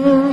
Mm-hmm.